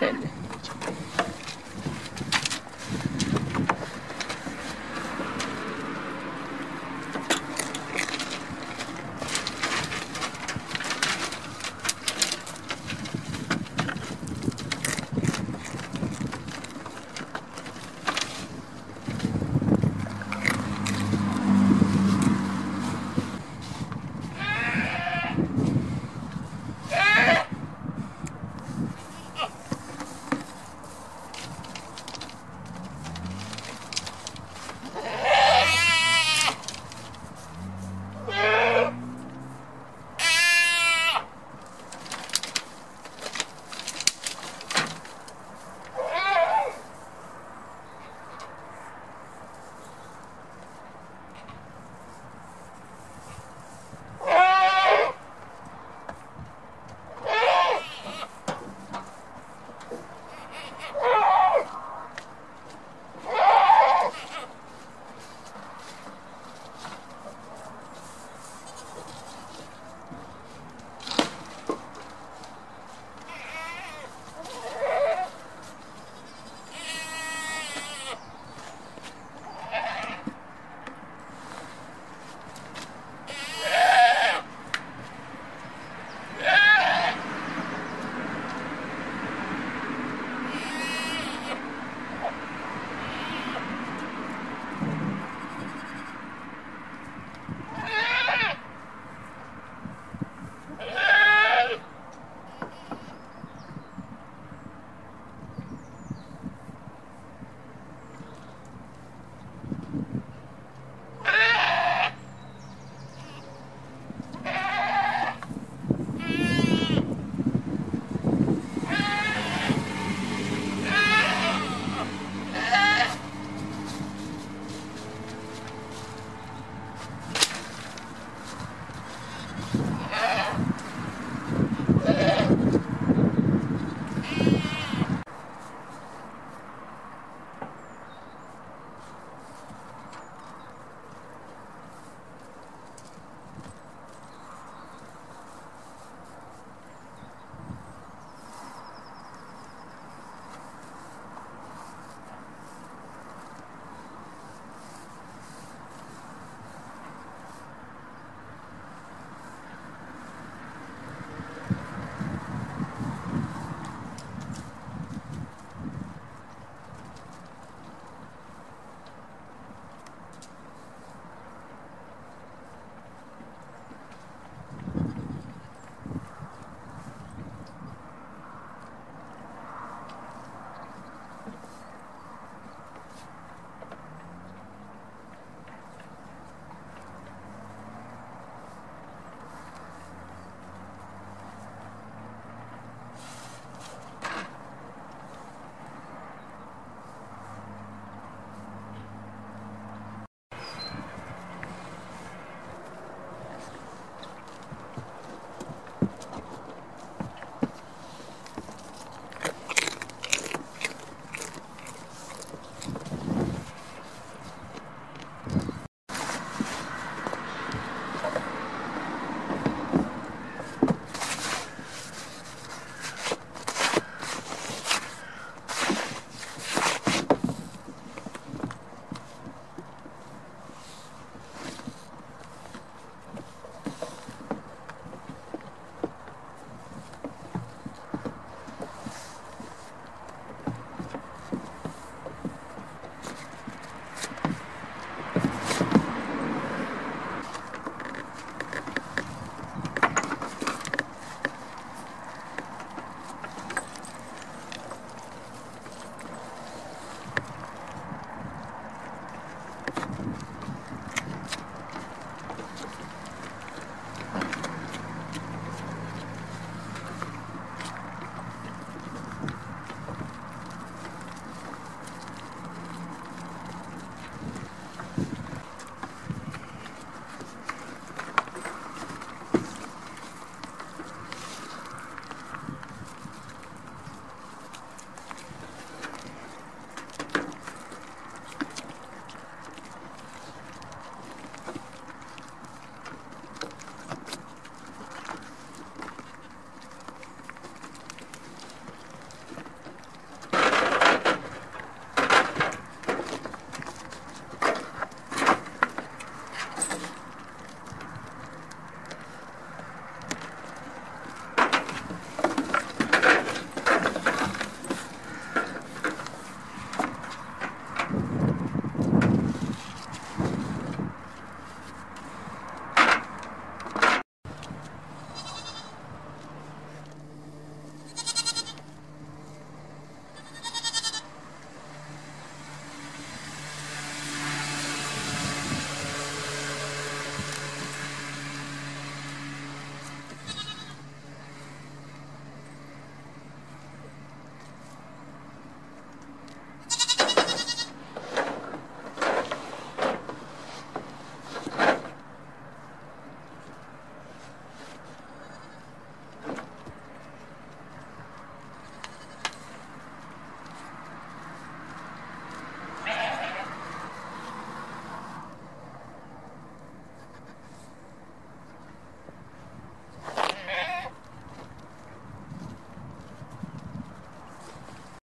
Good.